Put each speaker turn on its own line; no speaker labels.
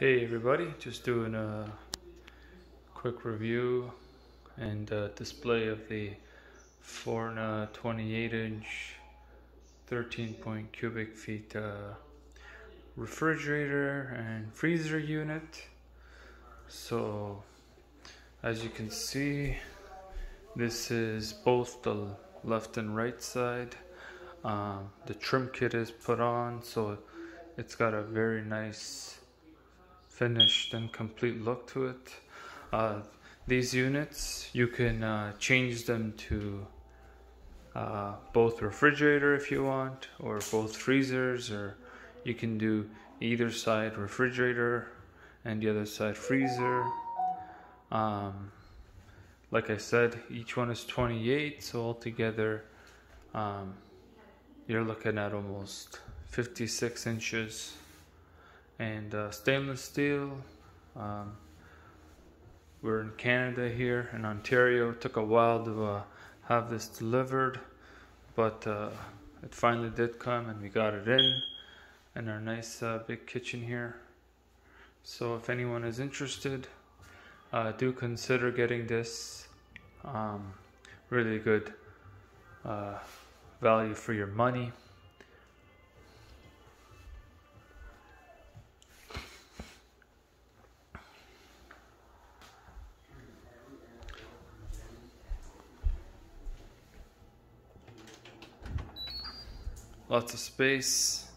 Hey everybody, just doing a quick review and uh, display of the Forno 28 inch 13 point cubic feet uh, refrigerator and freezer unit. So as you can see this is both the left and right side. Um, the trim kit is put on so it's got a very nice finished and complete look to it. Uh, these units, you can uh, change them to uh, both refrigerator if you want, or both freezers, or you can do either side refrigerator and the other side freezer. Um, like I said, each one is 28, so altogether um, you're looking at almost 56 inches and uh, stainless steel. Um, we're in Canada here in Ontario. It took a while to uh, have this delivered, but uh, it finally did come and we got it in in our nice uh, big kitchen here. So if anyone is interested, uh, do consider getting this. Um, really good uh, value for your money. Lots of space